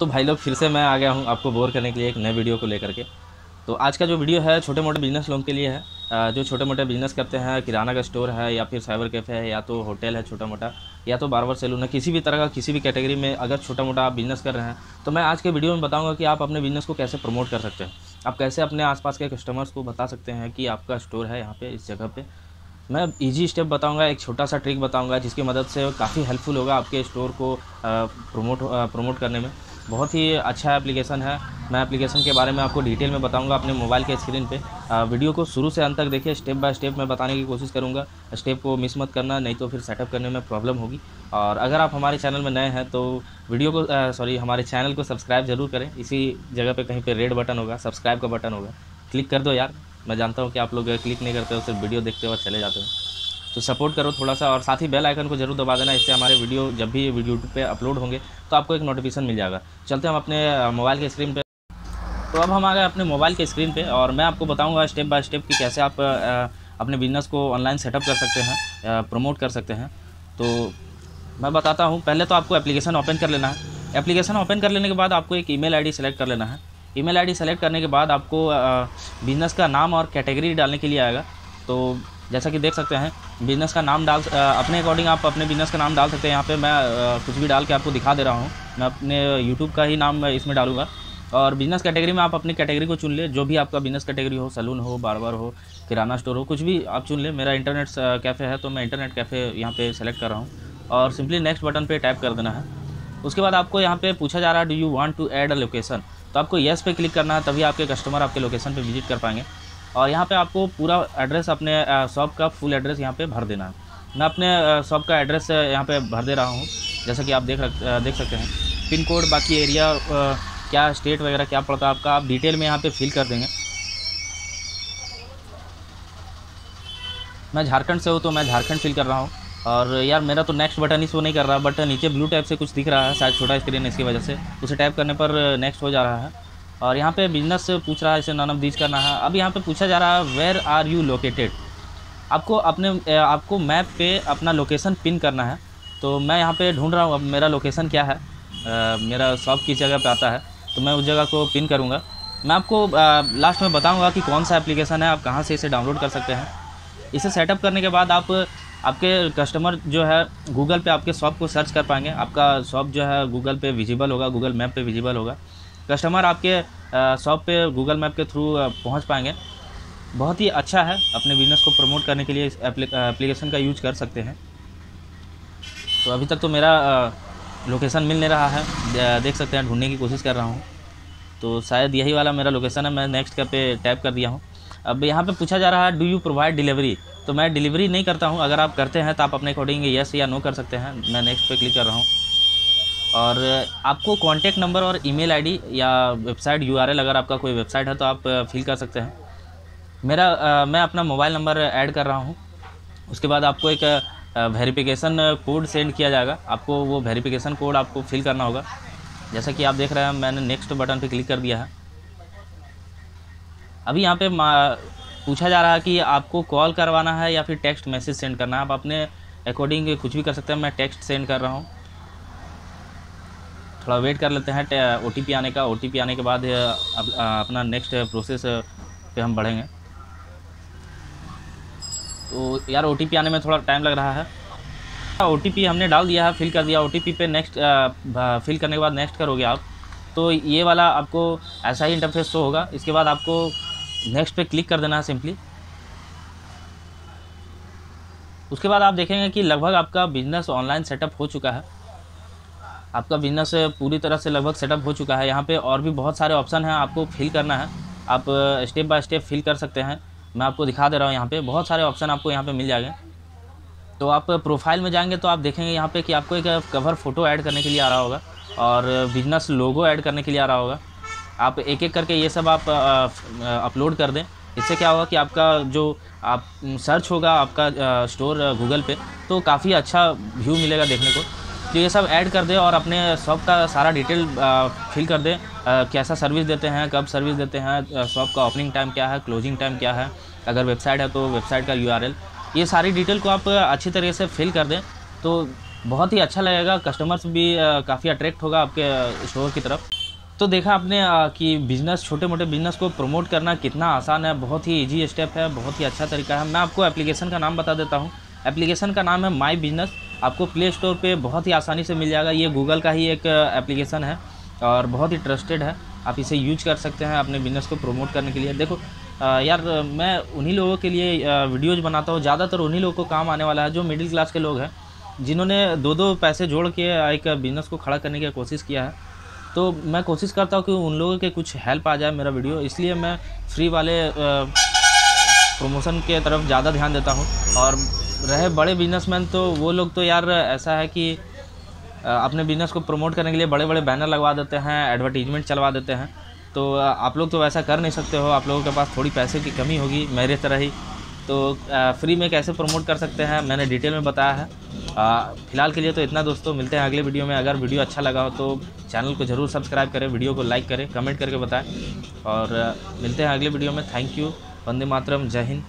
तो भाई लोग, फिर से मैं आ गया हूँ आपको बोर करने के लिए एक नए वीडियो को लेकर के। तो आज का जो वीडियो है छोटे मोटे बिज़नेस लोगों के लिए है। जो छोटे मोटे बिज़नेस करते हैं, किराना का स्टोर है, या फिर साइबर कैफ़े है, या तो होटल है छोटा मोटा या तो बार्बर सैलून है, किसी भी तरह का, किसी भी कैटेगरी में अगर छोटा मोटा आप बिज़नेस कर रहे हैं तो मैं आज के वीडियो में बताऊँगा कि आप अपने बिज़नेस को कैसे प्रमोट कर सकते हैं। आप कैसे अपने आसपास के कस्टमर्स को बता सकते हैं कि आपका स्टोर है यहाँ पे, इस जगह पे। मैं इजी स्टेप बताऊँगा, एक छोटा सा ट्रिक बताऊँगा, जिसकी मदद से काफ़ी हेल्पफुल होगा आपके स्टोर को प्रमोट प्रमोट करने में। बहुत ही अच्छा एप्लीकेशन है। मैं एप्लीकेशन के बारे में आपको डिटेल में बताऊँगा अपने मोबाइल के स्क्रीन पे। अ, वीडियो को शुरू से अंत तक देखिए स्टेप बाय स्टेप मैं बताने की कोशिश करूँगा। स्टेप को मिस मत करना नहीं तो फिर सेटअप करने में प्रॉब्लम होगी। और अगर आप हमारे चैनल में नए हैं तो वीडियो को सॉरी हमारे चैनल को सब्सक्राइब ज़रूर करें। इसी जगह पर कहीं पर रेड बटन होगा सब्सक्राइब का बटन होगा। क्लिक कर दो यार। मैं जानता हूँ कि आप लोग क्लिक नहीं करते हो सिर्फ़ वीडियो देखते हो और चले जाते हो। तो सपोर्ट करो थोड़ा सा और साथ ही बेल आइकन को ज़रूर दबा देना, इससे हमारे वीडियो जब भी यूट्यूब पे अपलोड होंगे तो आपको एक नोटिफिकेशन मिल जाएगा। चलते हम अपने मोबाइल के स्क्रीन पे। तो अब हम आ गए अपने मोबाइल के स्क्रीन पे और मैं आपको बताऊँगा स्टेप बाय स्टेप कि कैसे आप अपने बिज़नेस को ऑनलाइन सेटअप कर सकते हैं प्रमोट कर सकते हैं। तो मैं बताता हूँ, पहले तो आपको एप्लीकेशन ओपन कर लेना है। एप्लीकेशन ओपन कर लेने के बाद आपको एक ईमेल आईडी सेलेक्ट कर लेना है। ईमेल आईडी सेलेक्ट करने के बाद आपको बिज़नेस का नाम और कैटेगरी डालने के लिए आएगा। तो जैसा कि देख सकते हैं बिज़नेस का नाम डाल अपने अकॉर्डिंग आप अपने बिज़नेस का नाम डाल सकते हैं। यहाँ पे मैं कुछ भी डाल के आपको दिखा दे रहा हूँ। मैं अपने यूट्यूब का ही नाम इसमें डालूँगा। और बिज़नेस कैटेगरी में आप अपनी कैटेगरी को चुन ले, जो भी आपका बिज़नेस कैटेगरी हो सलून हो बार्बर हो, किराना स्टोर हो, कुछ भी आप चुन ले। मेरा इंटरनेट कैफ़े है तो मैं इंटरनेट कैफ़े यहाँ पर सेलेक्ट कर रहा हूँ। और सिंपली नेक्स्ट बटन पर टैप कर देना है। उसके बाद आपको यहाँ पे पूछा जा रहा है do you want to add a location तो आपको येस पे क्लिक करना है, तभी आपके कस्टमर आपके लोकेशन पे विज़िट कर पाएँगे। और यहाँ पे आपको पूरा एड्रेस अपने शॉप का फुल एड्रेस यहाँ पे भर देना है। मैं अपने शॉप का एड्रेस यहाँ पे भर दे रहा हूँ। जैसा कि आप देख देख सकते हैं। पिन कोड, बाकी एरिया क्या स्टेट वगैरह, क्या पड़ता है आपका, आप डिटेल में यहाँ पे फिल कर देंगे। मैं झारखंड से हूँ तो मैं झारखंड फिल कर रहा हूँ। और यार, मेरा तो नेक्स्ट बटन ही शो नहीं कर रहा बट नीचे ब्लू टाइप से कुछ दिख रहा है, शायद छोटा स्क्रीन है इसकी वजह से। उसे टैप करने पर नेक्स्ट हो जा रहा है। और यहाँ पे बिज़नेस पूछ रहा है इसे नन ऑफ़ दीज करना है। अब यहाँ पे पूछा जा रहा है वेयर आर यू लोकेटेड आपको अपने आपको मैप पे अपना लोकेशन पिन करना है। तो मैं यहाँ पे ढूंढ रहा हूँ अब मेरा लोकेशन क्या है। अ, मेरा शॉप किस जगह पे आता है तो मैं उस जगह को पिन करूँगा। मैं आपको आ, लास्ट में बताऊँगा कि कौन सा एप्लीकेशन है आप कहाँ से इसे डाउनलोड कर सकते हैं। इसे सेटअप करने के बाद आप आपके कस्टमर जो है गूगल पे आपके शॉप को सर्च कर पाएँगे। आपका शॉप जो है गूगल पे विजिबल होगा गूगल मैप पे विजिबल होगा। कस्टमर आपके शॉप पे गूगल मैप के थ्रू पहुँच पाएँगे। बहुत ही अच्छा है अपने बिज़नेस को प्रमोट करने के लिए इस एप्लीकेशन का यूज़ कर सकते हैं। तो अभी तक तो मेरा लोकेशन मिल नहीं रहा है। देख सकते हैं, ढूँढने की कोशिश कर रहा हूँ। तो शायद यही वाला मेरा लोकेशन है, मैं नेक्स्ट का पे टैप कर दिया हूँ। अब यहाँ पे पूछा जा रहा है डू यू प्रोवाइड डिलीवरी तो मैं डिलीवरी नहीं करता हूँ। अगर आप करते हैं तो आप अपने अकॉर्डिंग यस या नो कर सकते हैं। मैं नेक्स्ट पे क्लिक कर रहा हूँ। और आपको कॉन्टैक्ट नंबर और ईमेल आईडी या वेबसाइट यूआरएल अगर आपका कोई वेबसाइट है तो आप फिल कर सकते हैं। मेरा अ, मैं अपना मोबाइल नंबर ऐड कर रहा हूँ। उसके बाद आपको एक वेरिफिकेशन कोड सेंड किया जाएगा। आपको वो वेरिफिकेशन कोड आपको फिल करना होगा। जैसा कि आप देख रहे हैं मैंने नेक्स्ट बटन पे क्लिक कर दिया है। अभी यहाँ पे पूछा जा रहा है कि आपको कॉल करवाना है या फिर टेक्स्ट मैसेज सेंड करना है। आप अपने अकॉर्डिंग कुछ भी कर सकते हैं। मैं टेक्स्ट सेंड कर रहा हूँ। थोड़ा वेट कर लेते हैं ओ टी आने का ओटीपी आने के बाद अप- अपना नेक्स्ट प्रोसेस पे हम बढ़ेंगे। तो यार ओटीपी आने में थोड़ा टाइम लग रहा है। ओटीपी हमने डाल दिया है फिल कर दिया। ओटीपी पे नेक्स्ट फिल करने के बाद नेक्स्ट करोगे आप। तो ये वाला आपको ऐसा ही इंटरफेस शो होगा। इसके बाद आपको नेक्स्ट पे क्लिक कर देना है सिंपली उसके बाद आप देखेंगे कि लगभग आपका बिज़नेस ऑनलाइन सेटअप हो चुका है। आपका बिज़नेस पूरी तरह से लगभग सेटअप हो चुका है। यहाँ पे और भी बहुत सारे ऑप्शन हैं आपको फिल करना है। आप स्टेप बाय स्टेप फिल कर सकते हैं। मैं आपको दिखा दे रहा हूँ यहाँ पे। बहुत सारे ऑप्शन आपको यहाँ पे मिल जाएँगे। तो आप प्रोफ़ाइल में जाएँगे तो आप देखेंगे यहाँ पे कि आपको एक कवर फ़ोटो ऐड करने के लिए आ रहा होगा और बिज़नेस लोगो ऐड करने के लिए आ रहा होगा। आप एक एक करके ये सब आप अपलोड कर दें। इससे क्या होगा कि आपका जो आप सर्च होगा आपका स्टोर गूगल पे तो काफ़ी अच्छा व्यू मिलेगा देखने को। तो ये सब ऐड कर दें और अपने शॉप का सारा डिटेल फिल कर दें कैसा सर्विस देते हैं, कब सर्विस देते हैं शॉप का ओपनिंग टाइम क्या है क्लोजिंग टाइम क्या है, अगर वेबसाइट है तो वेबसाइट का यूआरएल ये सारी डिटेल को आप अच्छी तरीके से फिल कर दें तो बहुत ही अच्छा लगेगा कस्टमर्स भी काफ़ी अट्रैक्ट होगा आपके स्टोर की तरफ़। तो देखा आपने कि बिज़नेस छोटे मोटे बिज़नेस को प्रमोट करना कितना आसान है, बहुत ही इजी स्टेप है, बहुत ही अच्छा तरीका है। मैं आपको एप्लीकेशन का नाम बता देता हूँ। एप्लीकेशन का नाम है माई बिज़नेस आपको प्ले स्टोर पर बहुत ही आसानी से मिल जाएगा। ये गूगल का ही एक एप्लीकेशन है और बहुत ही ट्रस्टेड है। आप इसे यूज़ कर सकते हैं अपने बिज़नेस को प्रमोट करने के लिए। देखो यार, मैं उन्हीं लोगों के लिए वीडियोज़ बनाता हूँ। ज़्यादातर उन्हीं लोगों को काम आने वाला है, जो मिडिल क्लास के लोग हैं, जिन्होंने दो दो पैसे जोड़ के एक बिज़नेस को खड़ा करने की कोशिश किया है। तो मैं कोशिश करता हूँ कि उन लोगों के कुछ हेल्प आ जाए मेरा वीडियो इसलिए मैं फ्री वाले प्रमोशन के तरफ़ ज़्यादा ध्यान देता हूँ और रहे बड़े बिजनेसमैन तो वो लोग तो यार ऐसा है कि अपने बिज़नेस को प्रमोट करने के लिए बड़े बड़े बैनर लगवा देते हैं एडवर्टीजमेंट चलवा देते हैं। तो आप लोग तो वैसा कर नहीं सकते हो, आप लोगों के पास थोड़ी पैसे की कमी होगी मेरे तरह ही। तो फ्री में कैसे प्रमोट कर सकते हैं, मैंने डिटेल में बताया है। फ़िलहाल के लिए तो इतना दोस्तों, मिलते हैं अगले वीडियो में। अगर वीडियो अच्छा लगा हो तो चैनल को ज़रूर सब्सक्राइब करें वीडियो को लाइक करें कमेंट करके बताएँ। और मिलते हैं अगले वीडियो में। थैंक यू वंदे मातरम जय हिंद